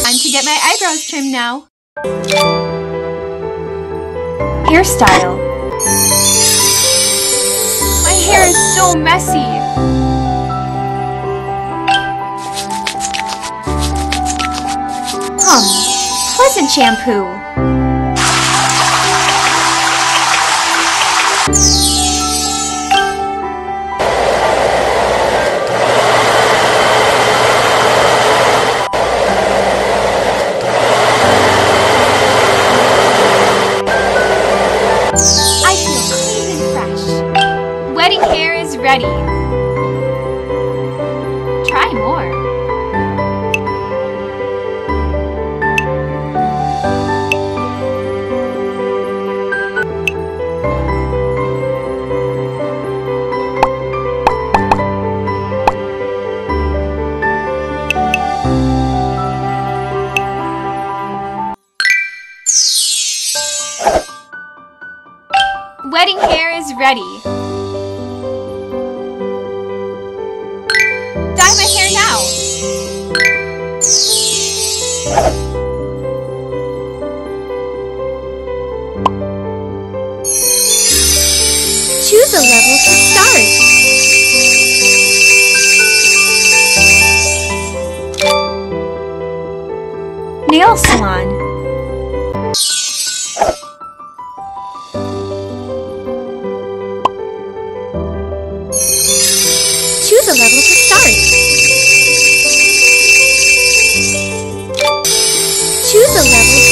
Time to get my eyebrows trimmed now. Hairstyle. My hair is so messy. Hum, pleasant shampoo. Wedding hair is ready. Try more. Wedding hair is ready. choose a level to start. nail salon. Choose a level to start. Choose a level